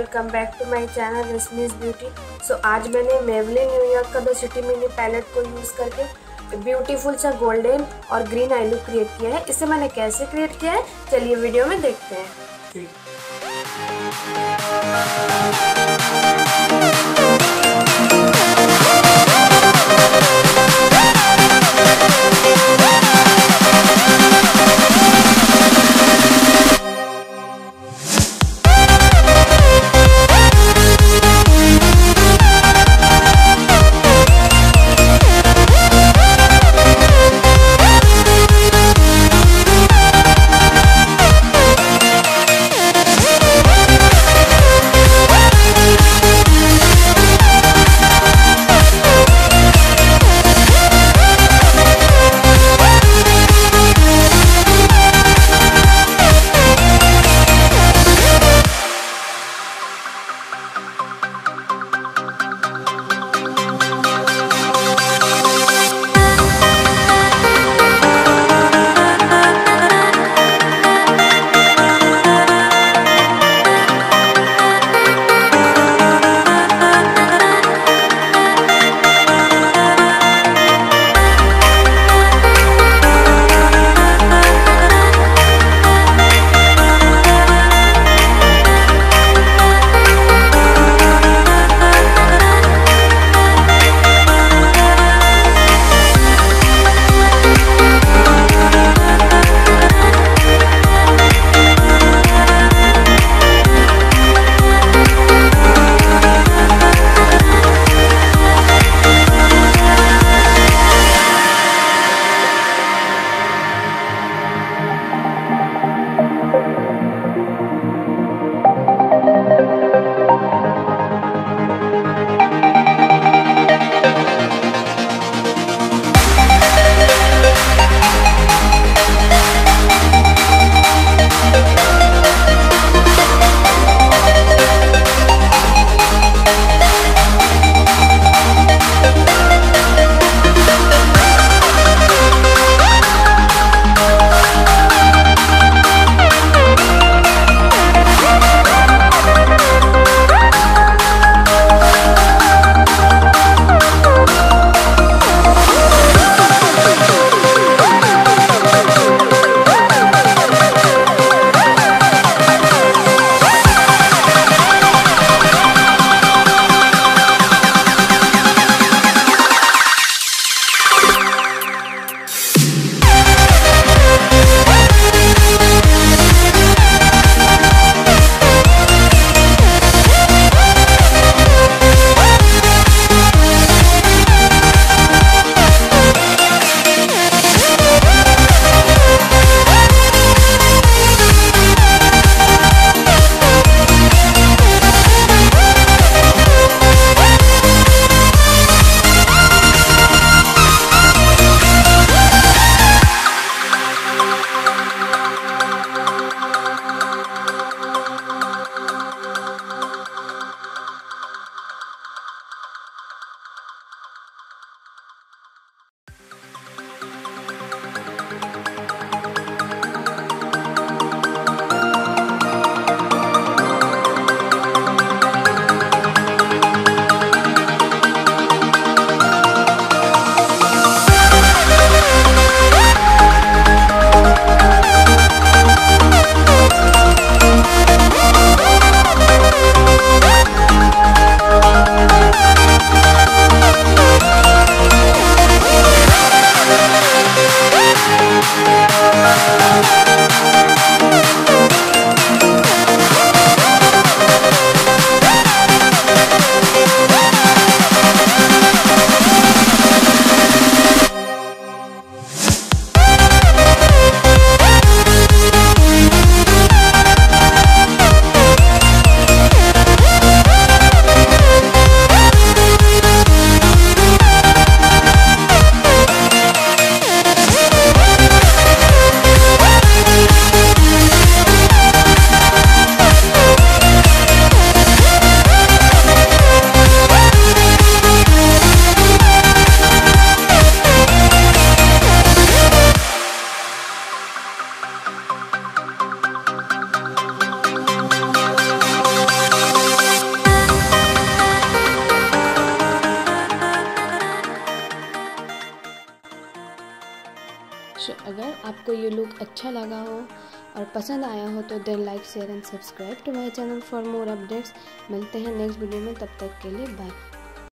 Welcome back to my channel Rashmi's beauty. So आज मैंने Maybelline New York York the city mini palette को use करके beautiful सा golden और ग्रीन आई लुक क्रिएट किया है। इसे मैंने कैसे क्रिएट किया है? चलिए वीडियो में देखते हैं। अगर आपको ये लुक अच्छा लगा हो और पसंद आया हो तो then like share and subscribe to my channel for more updates मिलते हैं नेक्स्ट वीडियो में, तब तक के लिए बाय